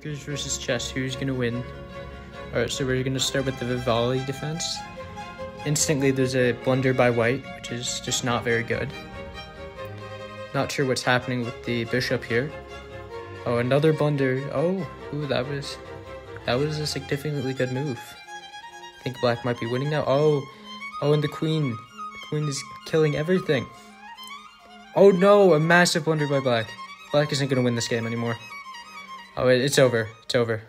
Checkers versus chess. Who's gonna win? Alright, so we're gonna start with the Vivaldi defense. Instantly, there's a blunder by white, which is just not very good. Not sure what's happening with the bishop here. Oh, another blunder. Oh, ooh, that was that was a significantly good move. I think black might be winning now. Oh, oh, and the queen. The queen is killing everything. Oh no, a massive blunder by black. Black isn't gonna win this game anymore. Oh, it's over. It's over.